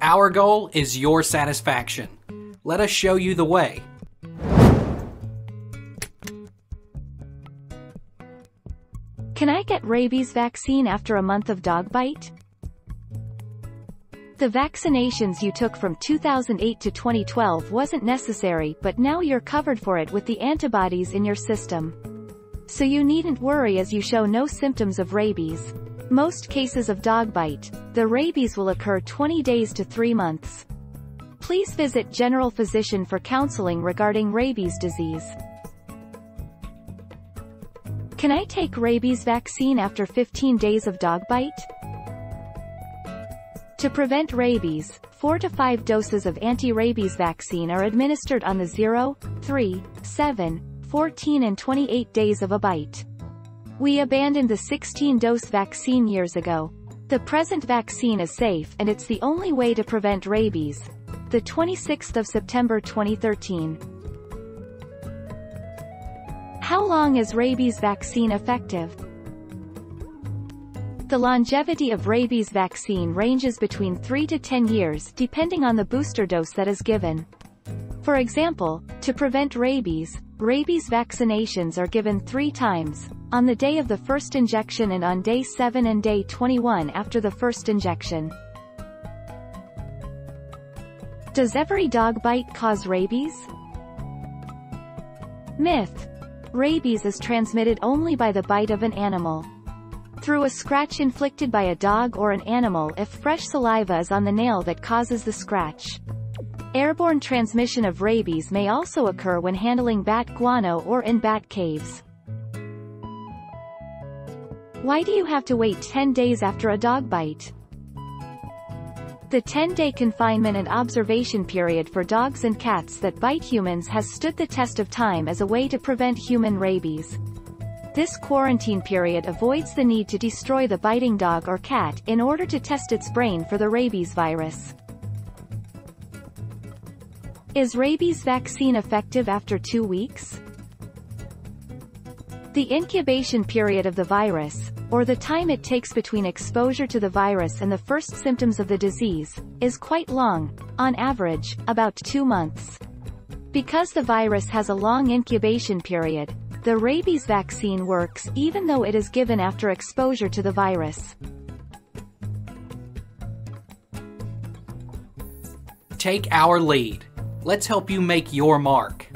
Our goal is your satisfaction. Let us show you the way. Can I get rabies vaccine after a month of dog bite? The vaccinations you took from 2008 to 2012 wasn't necessary but now you're covered for it with the antibodies in your system. So you needn't worry as you show no symptoms of rabies. Most cases of dog bite, the rabies will occur 20 days to 3 months. Please visit general physician for counseling regarding rabies disease. Can I take rabies vaccine after 15 days of dog bite? To prevent rabies, 4 to 5 doses of anti-rabies vaccine are administered on the 0, 3, 7, 14 and 28 days of a bite. We abandoned the 16-dose vaccine years ago. The present vaccine is safe and it's the only way to prevent rabies. The 26th of September 2013. How long is rabies vaccine effective? The longevity of rabies vaccine ranges between 3 to 10 years depending on the booster dose that is given. For example, to prevent rabies, rabies vaccinations are given three times, on the day of the first injection and on day 7 and day 21 after the first injection. Does every dog bite cause rabies? Myth. Rabies is transmitted only by the bite of an animal. Through a scratch inflicted by a dog or an animal if fresh saliva is on the nail that causes the scratch. Airborne transmission of rabies may also occur when handling bat guano or in bat caves. Why do you have to wait 10 days after a dog bite? The 10-day confinement and observation period for dogs and cats that bite humans has stood the test of time as a way to prevent human rabies. This quarantine period avoids the need to destroy the biting dog or cat in order to test its brain for the rabies virus. Is rabies vaccine effective after two weeks? The incubation period of the virus, or the time it takes between exposure to the virus and the first symptoms of the disease, is quite long, on average, about two months. Because the virus has a long incubation period, the rabies vaccine works even though it is given after exposure to the virus. Take our lead. Let's help you make your mark.